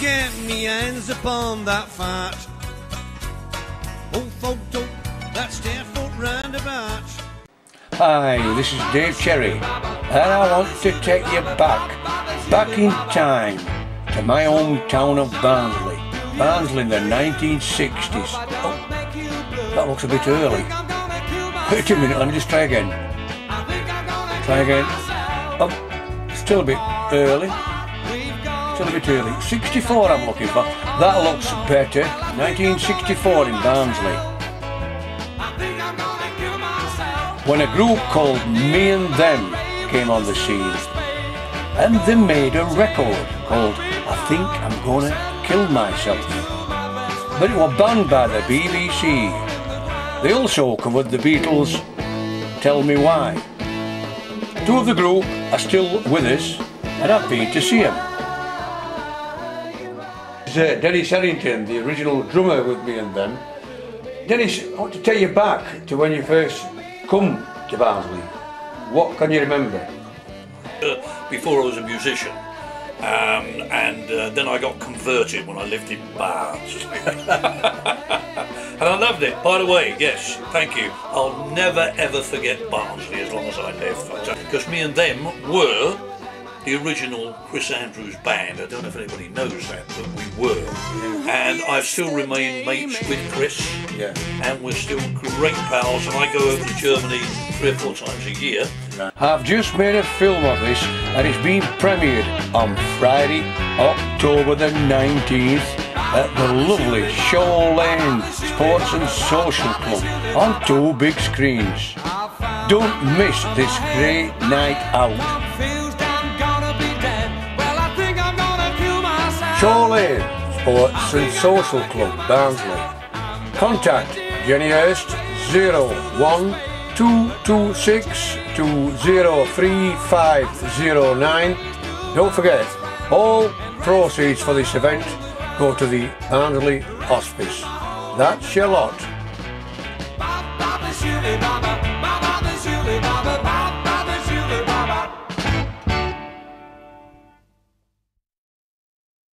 get me hands upon that fat old photo that's there foot roundabout. Hi, this is Dave Cherry, and I want to take you back, back in time, to my hometown of Barnsley. Barnsley in the 1960s. Oh, that looks a bit early. Wait a minute, let me just try again. Try again. Oh, still a bit early. Still a bit early. 64 I'm looking for. That looks better. 1964 in Barnsley. when a group called Me and Them came on the scene. And they made a record called I Think I'm Gonna Kill Myself. But it was banned by the BBC. They also covered the Beatles' Tell Me Why. Two of the group are still with us and I've been to see them. Uh, Dennis Harrington, the original drummer with me and them. Dennis, I want to take you back to when you first come to Barnsley. What can you remember? Uh, before I was a musician. Um, and uh, then I got converted when I lived in Barnsley. and I loved it. By the way, yes, thank you. I'll never ever forget Barnsley as long as I live. Because me and them were the original Chris Andrews band. I don't know if anybody knows that, but we were. Yeah. And I've still remained mates with Chris. Yeah. And we're still great pals. And I go over to Germany three or four times a year. I've just made a film of this and it's been premiered on Friday, October the 19th at the lovely Shaw Lane Sports and Social Club on two big screens. Don't miss this great night out Sports and Social Club, Barnsley. Contact Jenny Hurst 01226203509. Don't forget, all proceeds for this event go to the Barnsley Hospice. That's your lot.